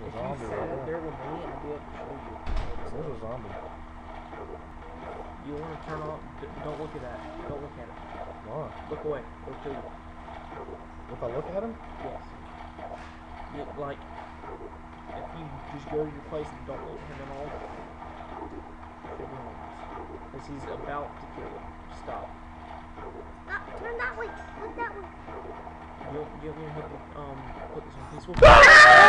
There's a zombie right there. there with me, I'd be able to show you. There's a zombie. You want to turn off? Don't look at that. Don't look at it. Why? Look away. Look to you. If I look at him? Yes. You, like, if you just go to your place and don't look at him at all, because he's about to kill you. Stop. Stop. turn that way. Look that way. You, you want me to help you um, put this on peaceful? Ah!